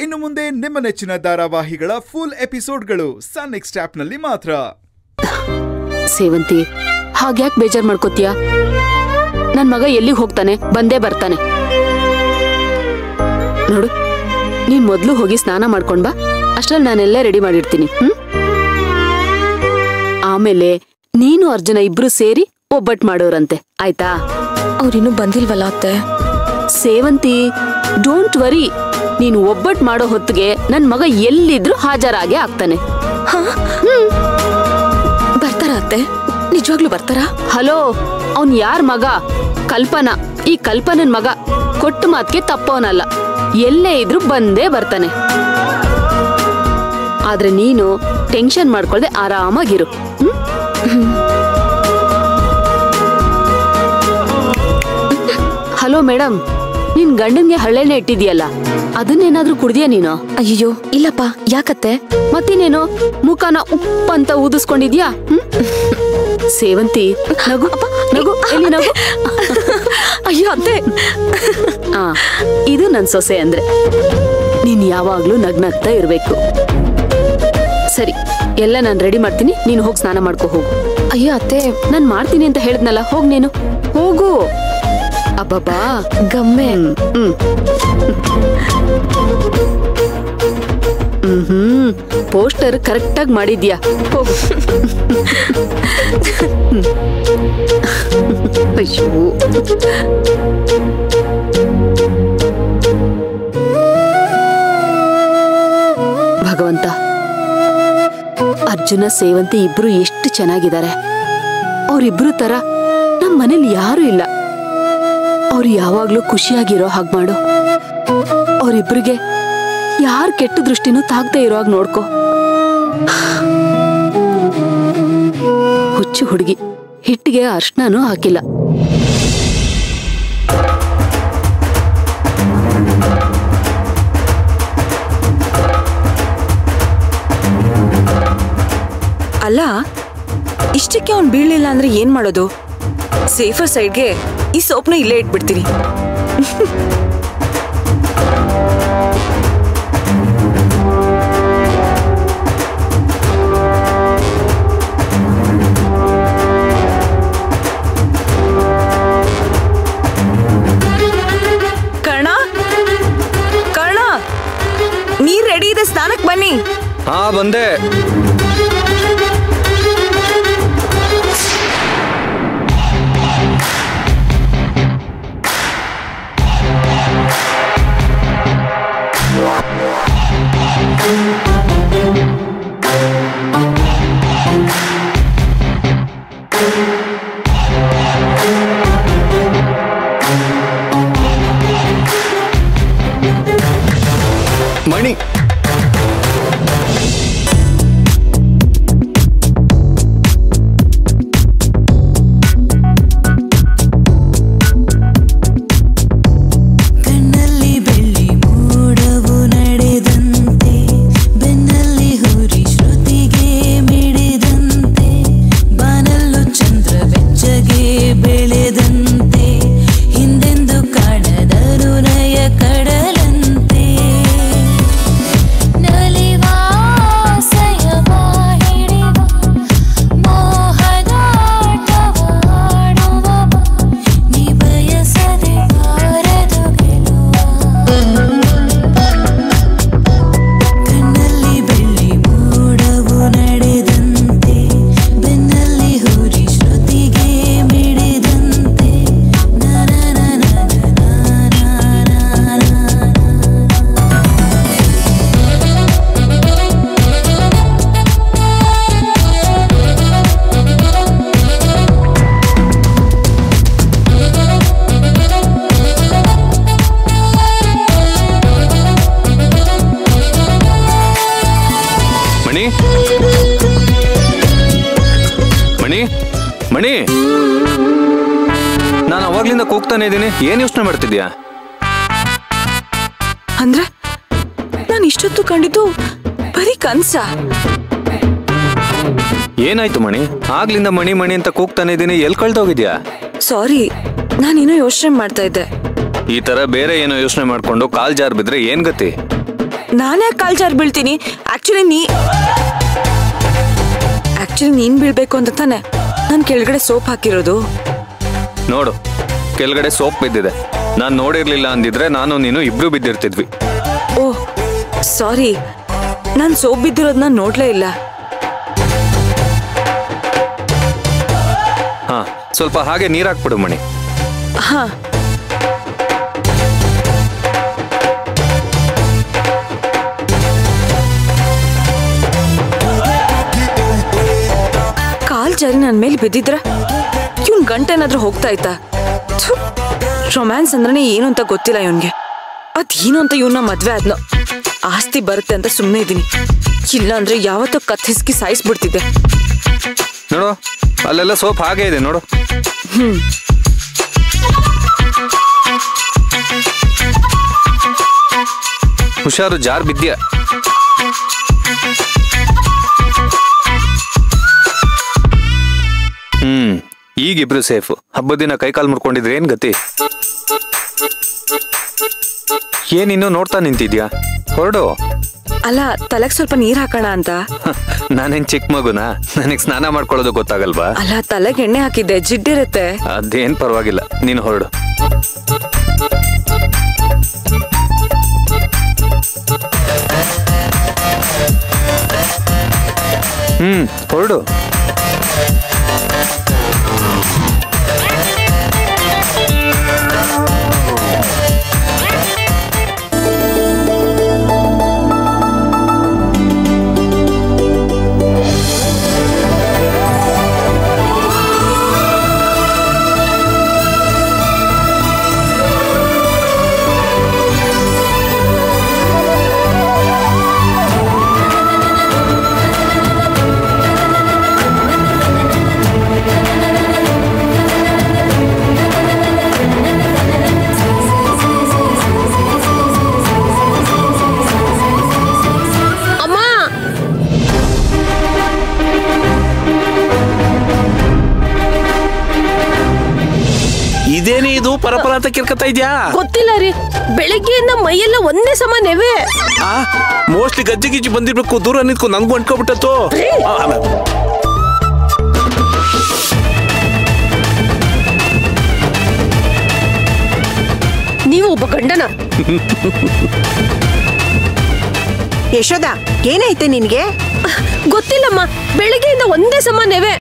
ಇನ್ನು ಮುಂದೆ ನಿಮ್ಮ ನೆಚ್ಚಿನ ಧಾರಾವಾಹಿಗಳ ಫುಲ್ ಎಪಿಸೋಡ್ಗಳು ಸನ್ ನೆಕ್ಸ್ಟ್ ಆಪ್ನಲ್ಲಿ ಮಾತ್ರ. ಸೇವಂತಿ ಹಾಗ್ಯಾಕ್ ಬೇಜಾರ್ ಮಾಡ್ಕೋತೀಯ? ನನ್ ಮಗ ಎಲ್ಲಿಗೆ ಹೋಗ್ತಾನೆ? ಬಂದೇ ಬರ್ತಾನೆ. ನೋಡು ನೀನ್ ಮೊದ್ಲು ಹೋಗಿ ಸ್ನಾನ ಮಾಡ್ಕೊಂಡ್ ಬಾ. ಅಷ್ಟ್ರಲ್ಲಿ ನಾನೆಲ್ಲ ರೆಡಿ ಮಾಡಿರ್ತೀನಿ ಹ್ಮ್? ಆಮೇಲೆ ನೀನು ಅರ್ಜುನ ಇಬ್ರು ಸೇರಿ ಒಬ್ಬಟ್ಟು ಮಾಡೋರಂತೆ ಆಯ್ತಾ? ಅವ್ರಿನ್ನೂ ಬಂದಿಲ್ವಲ್ಲ ಅತ್ತೆ? ಸೇವಂತಿ ಡೋಂಟ್ ವರಿ ನೀನು ಒಬ್ಬಟ್ಟು ಮಾಡೋ ಹೊತ್ತಿಗೆ ನನ್ನ ಮಗ ಎಲ್ಲಿದ್ರೂ ಹಾಜರಾಗೆ ಆಗ್ತಾನೆ. ಬರ್ತಾರ ಅತ್ತೆ? ನಿಜವಾಗ್ಲೂ ಬರ್ತಾರಾ? ಹಲೋ ಅವ್ನ್ ಯಾರ್ ಮಗ? ಕಲ್ಪನಾ. ಈ ಕಲ್ಪನನ್ ಮಗ ಕೊಟ್ಟು ಮಾತ್ಗೆ ತಪ್ಪವನಲ್ಲ. ಎಲ್ಲೇ ಇದ್ರು ಬಂದೇ ಬರ್ತಾನೆ. ಆದ್ರೆ ನೀನು ಟೆನ್ಷನ್ ಮಾಡ್ಕೊಳ್ದೆ ಆರಾಮಾಗಿರು? ಹಲೋ ಮೇಡಮ್ ನಿನ್ ಗಂಡನ್ಗೆ ಹಳ್ಳೆಣ್ಣೆ ಇಟ್ಟಿದ್ಯಲ್ಲ ಅದನ್ನೇನಾದ್ರೂ ಕುಡ್ದಿಯಾ ನೀನು? ಅಯ್ಯೋ ಇಲ್ಲಪ್ಪ ಯಾಕತ್ತೆ? ಮತ್ತಿನೇನು ಮುಖನ ಉಪ್ಪಂತ ಊದಿಸ್ಕೊಂಡಿದ್ಯಾ? ಸೇವಂತಿ ನಗು ನಗು ಎಲ್ಲಿ ನಗು? ಅಯ್ಯೋ ಅತ್ತೆ. ಆ ಇದು ನನ್ ಸೊಸೆ ಅಂದ್ರೆ. ನೀನ್ ಯಾವಾಗ್ಲೂ ನಗ್ನಗ್ತಾ ಇರ್ಬೇಕು. ಸರಿ ಎಲ್ಲ ನಾನ್ ರೆಡಿ ಮಾಡ್ತೀನಿ. ನೀನು ಹೋಗಿ ಸ್ನಾನ ಮಾಡ್ಕೊ ಹೋಗು. ಅಯ್ಯೋ ಅತ್ತೆ. ನಾನ್ ಮಾಡ್ತೀನಿ ಅಂತ ಹೇಳಿದ್ನಲ್ಲ ಹೋಗ್ ನೀನು. ಹೋಗು. ಅಬ್ಬಬ್ಬಾ ಗಮ್ಮೆ ಹ್ಮ್. ಪೋಸ್ಟರ್ ಕರೆಕ್ಟಾಗಿ ಮಾಡಿದ್ಯಾ? ಅಯ್ಯೋ. ಭಗವಂತ, ಅರ್ಜುನ, ಸೇವಂತಿ ಇಬ್ರು ಎಷ್ಟು ಚೆನ್ನಾಗಿದ್ದಾರೆ. ಅವರಿಬ್ರು ತರ ನಮ್ಮ ಮನೇಲಿ ಯಾರು ಇಲ್ಲ. ಅವ್ರು ಯಾವಾಗ್ಲೂ ಖುಷಿಯಾಗಿರೋ ಹಾಗೆ ಮಾಡು. ಅವರಿಬ್ರಿಗೆ ಯಾರು ಕೆಟ್ಟ ದೃಷ್ಟಿನೂ ತಾಗ್ದೇ ಇರೋ ಹಾಗೆ ನೋಡ್ಕೋ. ಹುಚ್ಚು ಹುಡುಗಿ, ಹಿಟ್ಟಿಗೆ ಅರ್ಶನೂ ಹಾಕಿಲ್ಲ. ಅಲ್ಲ, ಇಷ್ಟಕ್ಕೆ ಅವ್ನು ಬೀಳಲಿಲ್ಲ ಅಂದ್ರೆ ಏನ್ ಮಾಡೋದು? ಸೇಫರ್ ಸೈಡ್ಗೆ ಈ ಸೋಪ್ನ ಇಲ್ಲೇ ಇಟ್ಬಿಡ್ತೀನಿ. ನೀರ್ ರೆಡಿ ಇದೆ ಸ್ನಾನಕ್ಕೆ ಬನ್ನಿ. ಹಾ ಬಂದೆ. ಮಣಿ ಕೂಗ್ತಾನೆ ಇದ್ದೀನಿ? ಏನ್ ಯೋಚನೆ ಮಾಡ್ತಿದ್ಯಾ? ಅಂದ್ರೆ ನಾನು ಇಷ್ಟೊತ್ತು ಕಂಡಿದ್ದು ಬರೀ ಕನ್ಸ. ಏನಾಯ್ತು ಮಣಿ? ಆಗ್ಲಿಂದ ಮಣಿ ಮಣಿ ಅಂತ ಕೂಗ್ತಾನೆ ಇದ್ದೀನಿ ಎಲ್ಲಿ ಕಳ್ದೋಗಿದ್ಯಾ? ಸಾರಿ ನಾನೇನೋ ಯೋಚನೆ ಮಾಡ್ತಾ ಇದ್ದೆ. ಈ ತರ ಬೇರೆ ಏನೋ ಯೋಚನೆ ಮಾಡ್ಕೊಂಡು ಕಾಲ್ ಜಾರ್ ಬಿದ್ರೆ ಏನ್ ಗತಿ? ನಾನೇ ಕಾಲ್ ಜಾರ್ ಬೀಳ್ತೀನಿ? ಆಕ್ಚುಲಿ ನೀ ಆಕ್ಚುಲಿ ನೀನ್ ಬೀಳ್ಬೇಕು ಅಂತ ತಾನೆ. ನಾನು ಕೆಳಗಡೆ ಸೋಪ್ ಹಾಕಿರೋದು. ನೋಡು ಕೆಳಗಡೆ ಸೋಪ್ ಬಿದ್ದಿದೆ. ನಾನು ನೋಡಿರ್ಲಿಲ್ಲ ಅಂದಿದ್ರೆ ನಾನು ನೀನು ಇಬ್ರು ಬಿದ್ದಿರ್ತಿದ್ವಿ. ಓಹ್ ಸಾರಿ. ನಾನು ಸೋಪ್ ಬಿದ್ದಿರೋದನ್ನ ನೋಡ್ಲೇ ಇಲ್ಲ. ಹಾ ಸ್ವಲ್ಪ ಹಾಗೆ ನೀರ್ ಹಾಕ್ಬಿಡು ಮಣಿ. ಹಾ. ಕಾಲ್ ಜಾರಿ ನನ್ನ ಮೇಲೆ ಬಿದ್ದಿದ್ರ? ಇವ್ನ್ ಗಂಟೆನಾದ್ರೂ ಹೋಗ್ತಾ ಇತ್ತಾ ರೊಮ್ಯಾನ್ಸ್ ಅಂದ್ರೆ ಏನು ಅಂತ ಗೊತ್ತಿಲ್ಲ ಇವನ್ಗೆ. ಅದೇನು ಅಂತ ಇವನ್ನ ಮದ್ವೆ ಆದ್ನೋ ಆಸ್ತಿ ಬರುತ್ತೆ ಅಂತ ಸುಮ್ಮನೆ ಇದ್ದೀನಿ. ಇಲ್ಲ ಅಂದ್ರೆ ಯಾವತ್ತೋ ಕತ್ ಹಿಸ್ಕಿ ಸಾಯಿಸ್ಬಿಡ್ತಿದ್ದೆ. ನೋಡು ಅಲ್ಲೆಲ್ಲ ಸೋಪ್ ಹಾಗೆ ಇದೆ ನೋಡು. ಹುಷಾರು ಜಾರ್ ಬಿದ್ದ್ಯಾ? ಹ್ಮ್. ಈಗಿಬ್ರು ಸೇಫ್. ಹಬ್ಬದ ದಿನ ಕೈಕಾಲ್ ಮುರ್ಕೊಂಡಿದ್ರೆ ಏನ್ ಗತಿ? ಏನಿನ್ನು ನೋಡ್ತಾ ನಿಂತಿದ್ಯಾ? ಹೊರಡು. ಅಲ್ಲ ತಲೆಗೆ ಸ್ವಲ್ಪ ನೀರ್ ಹಾಕೋಣ ಅಂತ. ನಾನೇನ್ ಚಿಕ್ಕ ಮಗುನಾ? ನನಗ್ ಸ್ನಾನ ಮಾಡ್ಕೊಳ್ಳೋದು ಗೊತ್ತಾಗಲ್ವಾ? ಅಲ್ಲ ತಲೆಗೆ ಎಣ್ಣೆ ಹಾಕಿದ್ದೆ ಜಿಡ್ಡಿರುತ್ತೆ. ಅದೇನ್ ಪರವಾಗಿಲ್ಲ. ನೀನು ಹೊರಡು. ಹ್ಮ್ ಹೊರಡು. ಕಿರ್ಕತಾ ಇದ್ಯಾ? ಗೊತ್ತಿಲ್ಲ ರೀ. ಬೆಳಿಗ್ಗೆಯಿಂದ ಮೈಯೆಲ್ಲ ಒಂದೇ ಸಮ ನೆವೆ. ಆ ಮೋಸ್ಟ್ಲಿ ಗಜ್ಜಿ ಗಿಜ್ಜಿ ಬಂದಿರ್ಬೇಕು ದೂರ ನಿಂತ್ಕೊಂಡು ನಂಗೂ ಅಂಟ್ಕೊಬಿಟ್ಟತ್ತು. ನೀವು ಒಬ್ಬ ಗಂಡನ. ಯಶೋದ ಏನೈತೆ ನಿನ್ಗೆ? ಗೊತ್ತಿಲ್ಲಮ್ಮ ಬೆಳಿಗ್ಗೆಯಿಂದ ಒಂದೇ ಸಮ ನೆವೆ.